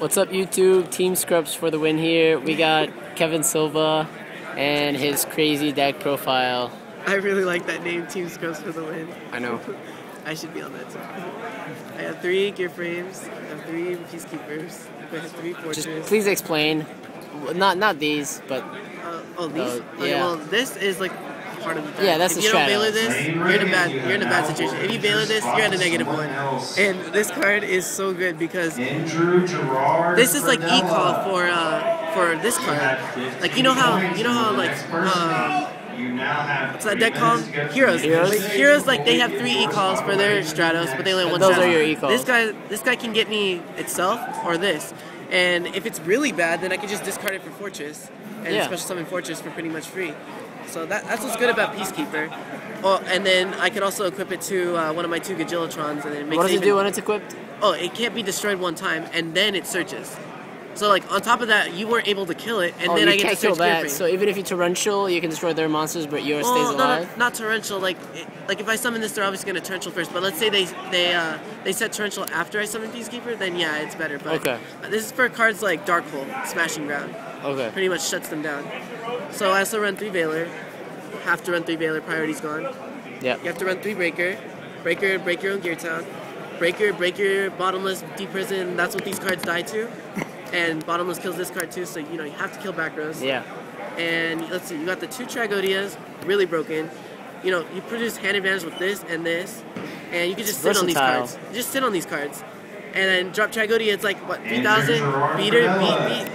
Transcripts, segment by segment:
What's up, YouTube? Team Scrubs for the win here. We got Kevin Silva and his crazy deck profile. I really like that name, Team Scrubs for the win. I know. I should be on that team. I have three gear frames. I have three peacekeepers. I have three fortress. Just please explain. Not not these, but Uh, oh, these. Okay, yeah. well, this is like part of the deck. Yeah, that's if the you don't strat. bailor this, you're in a bad you're in a bad situation. If you bailor this, you're at a negative one. And this card is so good because this is like e-call for uh for this card. Like you know how you know how like um, You now have what's that deck called? Heroes. Heroes? Like, heroes like they have three e-calls for their Stratos, but they only have one Those Stratos. are your e-calls. This guy this guy can get me itself or this. And if it's really bad, then I can just discard it for Fortress and Yeah. special summon Fortress for pretty much free. So that, that's what's good about Peacekeeper. Oh, and then I can also equip it to uh, one of my two Gadjiltrons, and it makes what does it it do when it's equipped? Oh, it can't be destroyed one time, and then it searches. So like on top of that, you weren't able to kill it, and oh, then I get to search kill that. So even if you torrential, you can destroy their monsters, but yours Oh, stays alive. no, not torrential. Like, it, like if I summon this, they're obviously gonna torrential first. But let's say they they uh, they set torrential after I summon Peacekeeper, then yeah, it's better. But Okay. this is for cards like Dark Hole, Smashing Ground. Okay. Pretty much shuts them down. So I also run three Veiler. Have to run three Veiler. Priority's gone. Yeah. You have to run three Breaker. Breaker, break your own Geartown. Breaker, break your Bottomless, Deep Prison. That's what these cards die to. And Bottomless kills this card too, so you know you have to kill back rows. Yeah. And let's see, you got the two Tragoedias, really broken. You know, you produce hand advantage with this and this, and you can just sit on these versatile. cards. Just sit on these cards. And then drop Tragoedia, it's like, what, 3,000? Gerard Beater, Bernal. beat, beat.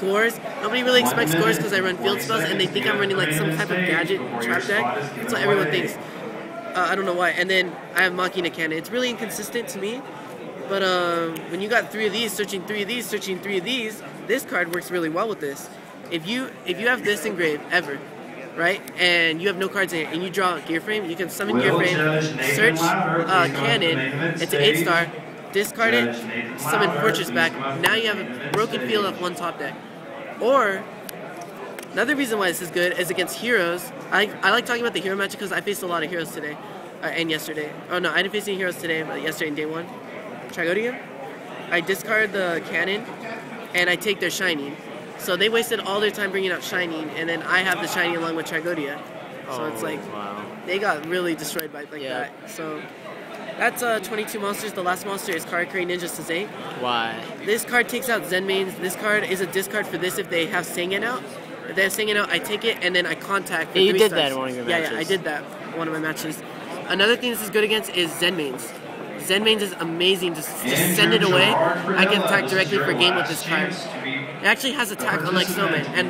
Gorz. Nobody really expects Gorz because I run field spells and they think I'm running like some type of gadget trap deck. That's what everyone thinks. Uh, I don't know why. And then I have Machina Cannon. It's really inconsistent to me. But um, when you got three of these, searching three of these, searching three of these, this card works really well with this. If you if you have this engraved ever, right, and you have no cards in it, and you draw a gear frame, you can summon gear Will frame, search uh, please come to the cannon, it's an eight star, discard it, summon Fortress back. come up to Now you have a broken field of one top deck. Or another reason why this is good is against heroes. I, I like talking about the hero match because I faced a lot of heroes today uh, and yesterday. Oh no, I didn't face any heroes today, but yesterday and day one. Trigodium. I discard the cannon and I take their shining. So they wasted all their time bringing out shining, and then I have the shining along with Tragoedia. So it's like Oh, wow. they got really destroyed by like Yeah. that. So that's uh, 22 monsters. The last monster is Karakuri Ninja Sazane. Why? This card takes out Zenmaines. This card is a discard for this if they have Sangan out. If they have Sangan out, I take it and then I contact. Yeah, you did stars. that in one of your matches. yeah, Yeah, I did that one of my matches. Another thing this is good against is Zenmaines. Zen mains is amazing. Just, just send it away. I can attack directly for game with this card. It actually has attack unlike Snowman. And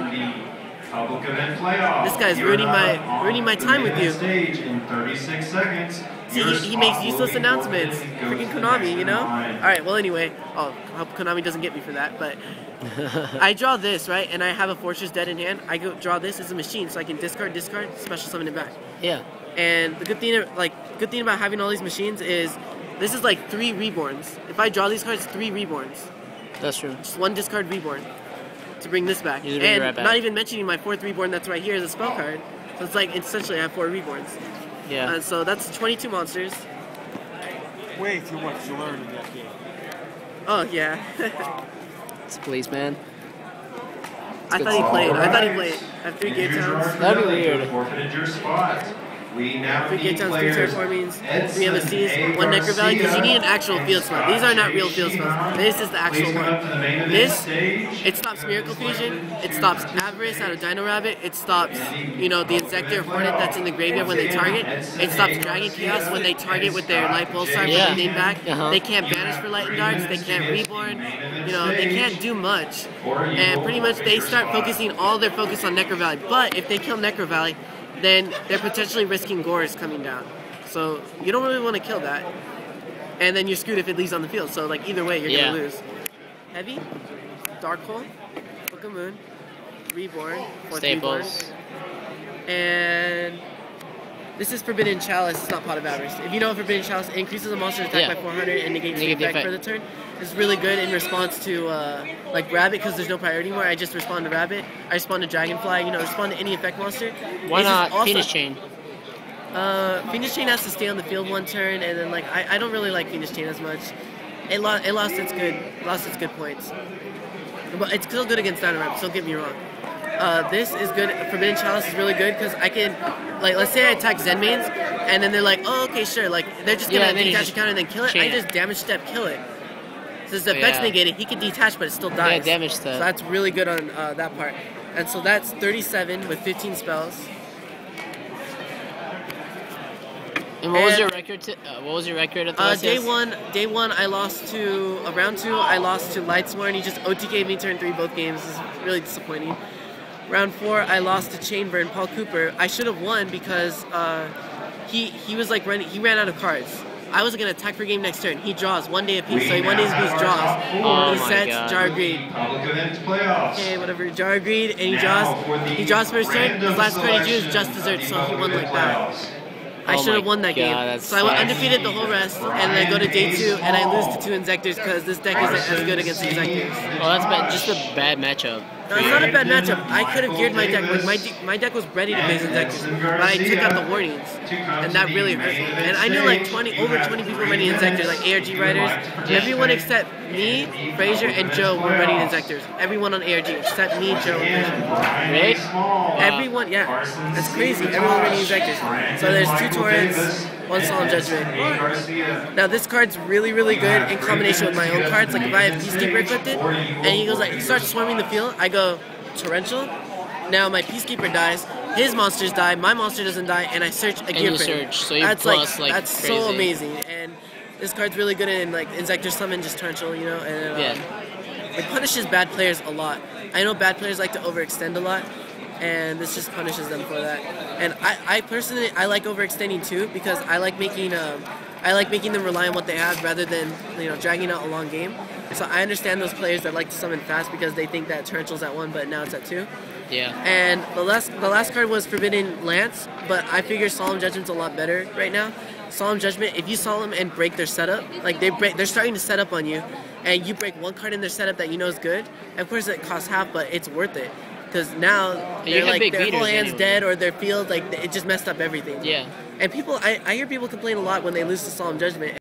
This This guy's ruining my- ruining my time with you. Stage in 36 seconds. See, he, he makes useless announcements. Freaking Konami, you know? Alright, well, anyway. Oh, I hope Konami doesn't get me for that, but. I draw this, right? And I have a Fortress dead in hand. I go draw this as a machine, so I can discard, discard, special summon it back. Yeah. And the good thing, like, good thing about having all these machines is this is like three reborns. If I draw these cards, three reborns. That's true. Just one discard reborn to bring this back. Bring and right back. not even mentioning my fourth reborn that's right here is a spell card. So it's like essentially I have four reborns. Yeah. Uh, so that's 22 monsters. Way too much to learn in that game. Oh yeah. It's a policeman. I good thought he stuff. played. I thought he played. I have three gate towns. That'd be weird. Forfeited your spot. We now Three need gate towns, three players terraformings, three Edson MSCs, A. one Necro Valley, because you need an actual field spell. These are not real field spells. This is the actual Please come up to the main one. This, it stops Miracle Fusion, it stops Avarice out of Dino Rabbit, it stops, you know, the Inzektor Hornet that's in the graveyard when they target, it stops Dragon Chaos when they target with their Light Pulsar Yeah. with the name back. Uh-huh. They can't banish for Lightning Darts, they can't Reborn, you know, they can't do much. And pretty much they start focusing all their focus on Necro Valley. But if they kill Necro Valley, then they're potentially risking Gorz coming down. So you don't really want to kill that. And then you're screwed if it leaves on the field. So like either way, you're Yeah. gonna lose. Heavy, Dark Hole, Book of Moon, Reborn, fourth Reborn, Staples. and this is Forbidden Chalice. It's not Pot of Avarice. If you know Forbidden Chalice, it increases a monster attack Yeah. by 400 and negates the the effect for the turn. It's really good in response to uh, like Rabbit because there's no priority anymore. I just respond to Rabbit. I respond to Dragonfly. You know, respond to any effect monster. Why not also- Phoenix Chain? Uh, Phoenix Chain has to stay on the field one turn, and then like I, I don't really like Phoenix Chain as much. it lost. It lost its good. Lost its good points. But it's still good against down ramps. Don't get me wrong. Uh, this is good. Forbidden Chalice is really good because I can, like, let's say I attack Zenmaines, and then they're like, oh, okay, sure. Like, they're just gonna and then detach a counter and then kill it. I just damage step, kill it. Since the effect's Yeah. negated, he can detach, but it still dies. Yeah, damage step. So that's really good on uh, that part. And so that's 37 with 15 spells. And what was your record? To, uh, what was your record at the Uh, day one, day one, I lost to uh, round two. I lost to Lightsworn, and he just OTK'd me turn three both games. Is really disappointing. Round four, I lost to Chainburn, Paul Cooper. I should have won because uh, he he was like running. He ran out of cards. I was gonna attack for game next turn. He draws one day apiece, so he one day apiece draws. Oh he my sets God. Jar Greed. Public events playoffs. Okay, whatever. Jar Greed, and he Now draws. for the He draws first turn. His last card he drew is just dessert, so he won like event that. I Oh should have won that game. God, that's So I went undefeated the whole rest, and then I go to day two, and I lose to two Inzektors because this deck isn't as good against Inzektors. Well, that's bad, just a bad matchup. It's not a bad matchup. I could have geared my deck. Like my de- my deck was ready to face Inzektors, but I took out the warnings, and that really hurt me. And I knew like 20, over 20 people running Inzektors, like ARG riders. Everyone except me, Frazier, and Joe were running Inzektors. Everyone on ARG except me, Joe, and Frazier. Really? Everyone, yeah, that's crazy. Everyone running Inzektors. So there's two Torrents, one Solemn Judgment. Now this card's really, really good in combination with my own cards. Like if I have Peacekeeper equipped, and he goes like he starts swarming the field, I go Torrential. Now my Peacekeeper dies, his monsters die, my monster doesn't die, and I search a And gear you search, so you that's plus, like, like, that's so amazing. And this card's really good in like Inzektor Summon, just Torrential, you know, and um, Yeah. it punishes bad players a lot. I know bad players like to overextend a lot, and this just punishes them for that. And I, I personally, I like overextending too because I like making, um, I like making them rely on what they have rather than you know dragging out a long game. So I understand those players that like to summon fast because they think that Torrential's at one, but now it's at two. Yeah. And the last the last card was Forbidden Lance, but I figure Solemn Judgment's a lot better right now. Solemn Judgment, if you Solemn and break their setup, like they break, they're starting to set up on you, and you break one card in their setup that you know is good. Of course, it costs half, but it's worth it because now they're like their whole hand's anyway. dead or their field like it just messed up everything. Yeah. And people, I, I hear people complain a lot when they lose to Solemn Judgment.